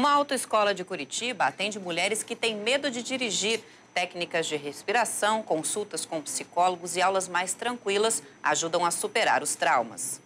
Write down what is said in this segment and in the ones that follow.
Uma autoescola de Curitiba atende mulheres que têm medo de dirigir. Técnicas de respiração, consultas com psicólogos e aulas mais tranquilas ajudam a superar os traumas.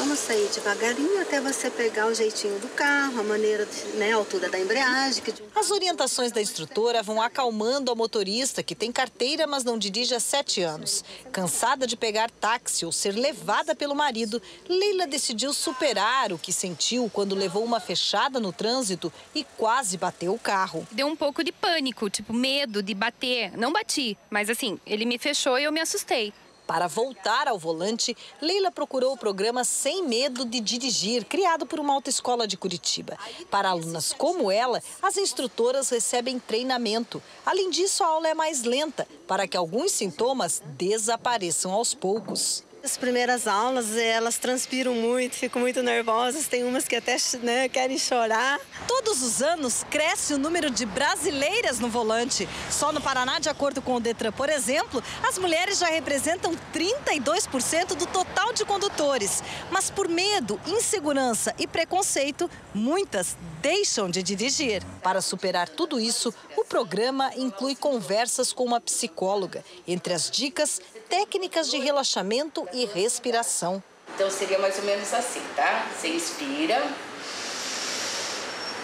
Vamos sair devagarinho até você pegar o jeitinho do carro, a maneira, né, a altura da embreagem. As orientações da instrutora vão acalmando a motorista que tem carteira, mas não dirige há sete anos. Cansada de pegar táxi ou ser levada pelo marido, Leila decidiu superar o que sentiu quando levou uma fechada no trânsito e quase bateu o carro. Deu um pouco de pânico, tipo medo de bater. Não bati, mas assim, ele me fechou e eu me assustei. Para voltar ao volante, Leila procurou o programa Sem Medo de Dirigir, criado por uma autoescola de Curitiba. Para alunas como ela, as instrutoras recebem treinamento. Além disso, a aula é mais lenta, para que alguns sintomas desapareçam aos poucos. As primeiras aulas, elas transpiram muito, ficam muito nervosas, tem umas que até né, querem chorar. Todos os anos cresce o número de brasileiras no volante. Só no Paraná, de acordo com o Detran, por exemplo, as mulheres já representam 32% do total de condutores. Mas por medo, insegurança e preconceito, muitas deixam de dirigir. Para superar tudo isso, o programa inclui conversas com uma psicóloga. Entre as dicas, técnicas de relaxamento e respiração. Então seria mais ou menos assim, tá? Você inspira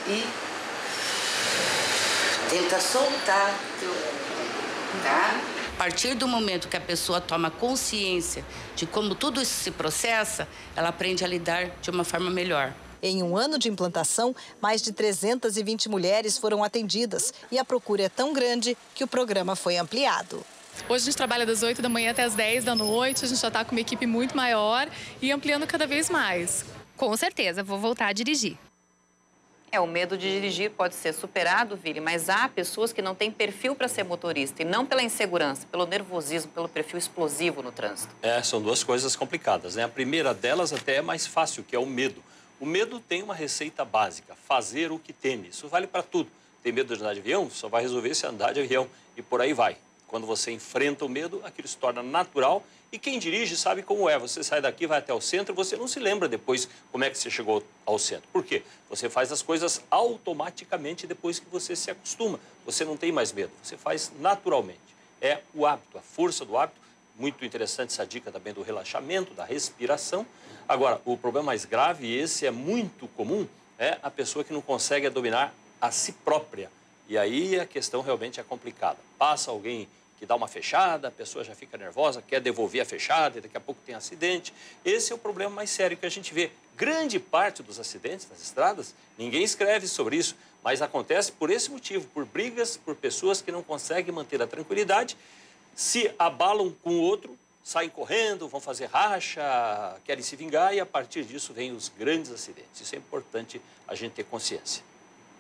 e tenta soltar, tá? A partir do momento que a pessoa toma consciência de como tudo isso se processa, ela aprende a lidar de uma forma melhor. Em um ano de implantação, mais de 320 mulheres foram atendidas e a procura é tão grande que o programa foi ampliado. Hoje a gente trabalha das 8 da manhã até as 10 da noite, a gente já está com uma equipe muito maior e ampliando cada vez mais. Com certeza, vou voltar a dirigir. É, o medo de dirigir pode ser superado, Vili, mas há pessoas que não têm perfil para ser motorista, e não pela insegurança, pelo nervosismo, pelo perfil explosivo no trânsito. É, são duas coisas complicadas, né? A primeira delas até é mais fácil, que é o medo. O medo tem uma receita básica, fazer o que teme. Isso vale para tudo. Tem medo de andar de avião? Só vai resolver se andar de avião. E por aí vai. Quando você enfrenta o medo, aquilo se torna natural e quem dirige sabe como é. Você sai daqui, vai até o centro, você não se lembra depois como é que você chegou ao centro. Por quê? Você faz as coisas automaticamente depois que você se acostuma. Você não tem mais medo, você faz naturalmente. É o hábito, a força do hábito. Muito interessante essa dica também do relaxamento, da respiração. Agora, o problema mais grave, e esse é muito comum, é a pessoa que não consegue dominar a si própria. E aí a questão realmente é complicada. Passa alguém que dá uma fechada, a pessoa já fica nervosa, quer devolver a fechada e daqui a pouco tem acidente. Esse é o problema mais sério que a gente vê. Grande parte dos acidentes nas estradas, ninguém escreve sobre isso, mas acontece por esse motivo, por brigas, por pessoas que não conseguem manter a tranquilidade, se abalam com o outro, saem correndo, vão fazer racha, querem se vingar e a partir disso vêm os grandes acidentes. Isso é importante a gente ter consciência.